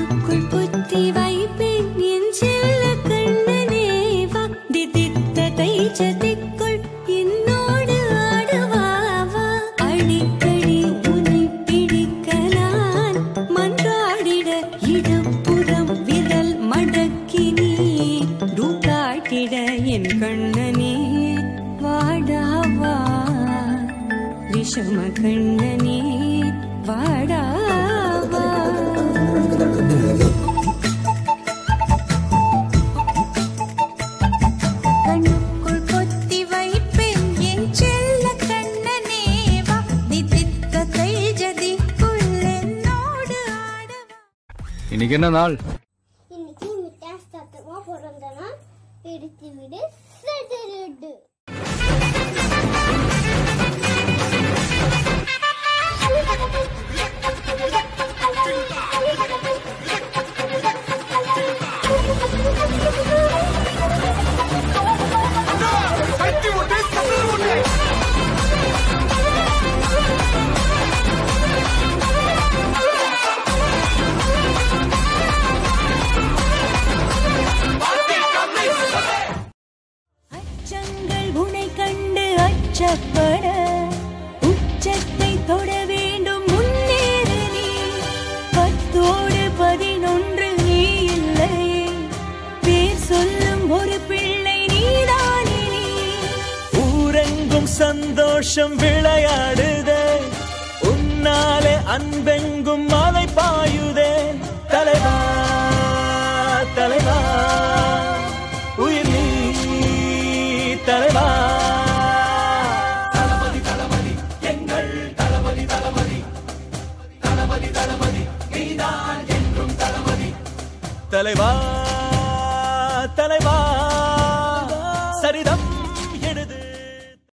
உனக்குள் புத்தி வைப்பேன் என் செல்ல கண்ணனே. வக்தி தித்த தைச்சதிக்குள் என்னோடு ஆடுவாவா அடிக்கடி உன்னை பிடிக்க நான் மன்றாடிட இடப்புறம் விரல் மடக்கி நீ தூக்காட்டிட என் கண்ணனே. கண்ணனே வாடா. இன்னைக்கு என்ன நாள்? இன்னைக்கு மிட்டாஸ் தத்துவமா பிறந்தனா பிடித்து விடு. உச்சப்பட உச்சத்தை தொட வேண்டும். முன்னேறு நீ பத்தோடு பதினொன்று நீ இல்லை. பேர் சொல்லும் ஒரு பிள்ளை நீதானே ஊரெங்கும் சந்தோஷம் விளையாடுத. உன்னாலே அன்பெங்கும் மலைப்பா தலைவா தலைவா.